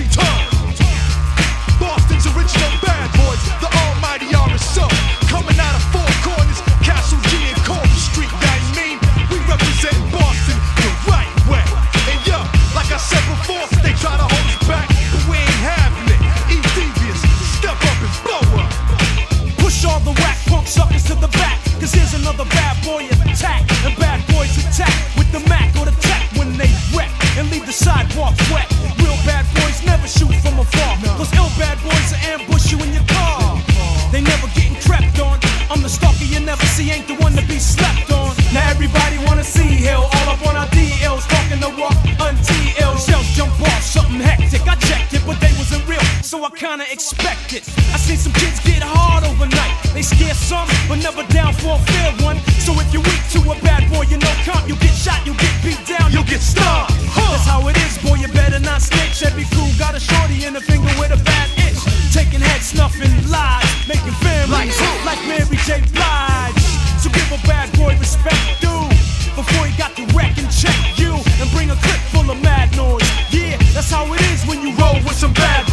every time. expected. I seen some kids get hard overnight. They scare some, but never down for a fair one. So if you're weak to a bad boy, you know comp, you get shot, you get beat down, you get stuck. Huh. That's how it is, boy. You better not snitch. Every fool got a shorty and a finger with a bad itch. Taking head snuffing lies, making families like, like Mary J. Blige. So give a bad boy respect, dude. Before he got the wreck and check you and bring a clip full of mad noise. Yeah, that's how it is when you roll with some bad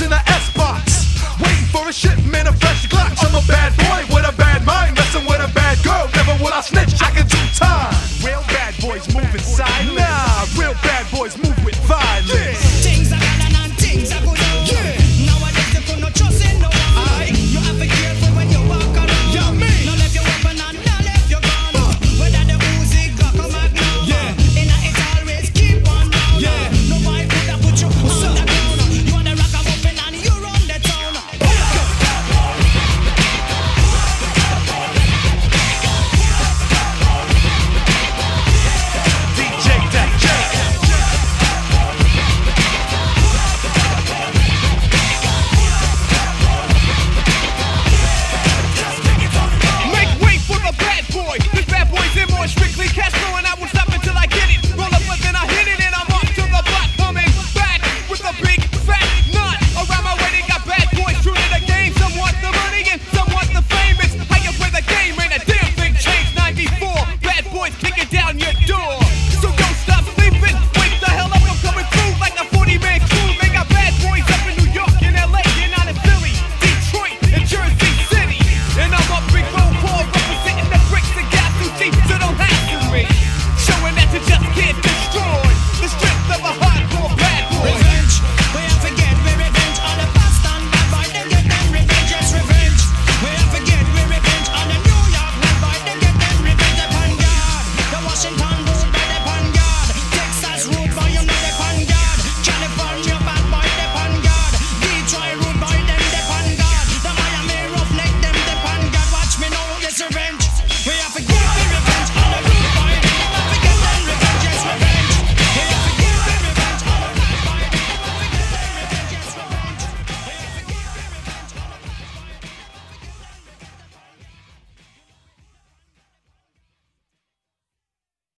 In in S box, Waiting for a shipment of fresh glocks. I'm a bad boy with a bad mind. Messing with a bad girl. Never will I snitch. I can do time.